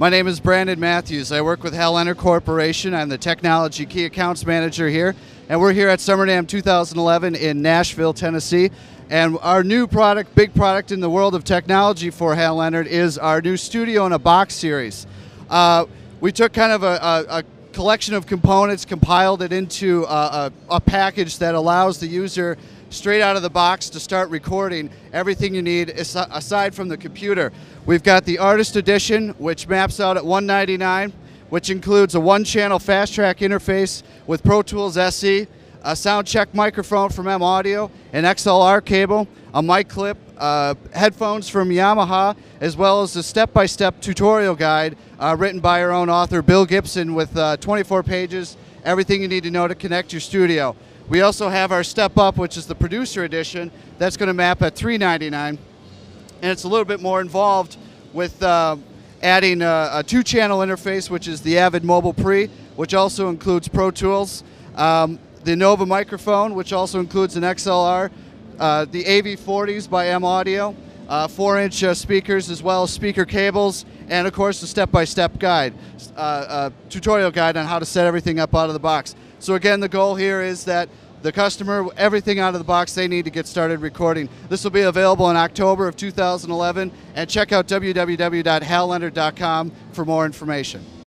My name is Brandon Matthews. I work with Hal Leonard Corporation. I'm the Technology Key Accounts Manager here, and we're here at SummerNAMM 2011 in Nashville, Tennessee. And our new product, big product in the world of technology for Hal Leonard, is our new Studio in a Box series. Uh, we took kind of a, a, a, collection of components, compiled it into uh, a, a package that allows the user straight out of the box to start recording everything you need aside from the computer. We've got the Artist Edition, which maps out at 199 which includes a one-channel fast track interface with Pro Tools SE, a sound check microphone from M Audio, an XLR cable, a mic clip, uh, headphones from Yamaha, as well as a step-by-step tutorial guide uh, written by our own author Bill Gibson with uh, 24 pages, everything you need to know to connect your studio. We also have our Step Up, which is the producer edition. That's going to map at $3.99, and it's a little bit more involved with uh, adding a, a two-channel interface, which is the Avid Mobile Pre, which also includes Pro Tools, um, the Nova microphone, which also includes an XLR, uh, the AV40s by M Audio, uh, four-inch uh, speakers as well as speaker cables, and of course the step-by-step guide, uh, tutorial guide on how to set everything up out of the box. So again, the goal here is that the customer everything out of the box they need to get started recording. This will be available in October of 2011 and check out www.halleonard.com for more information.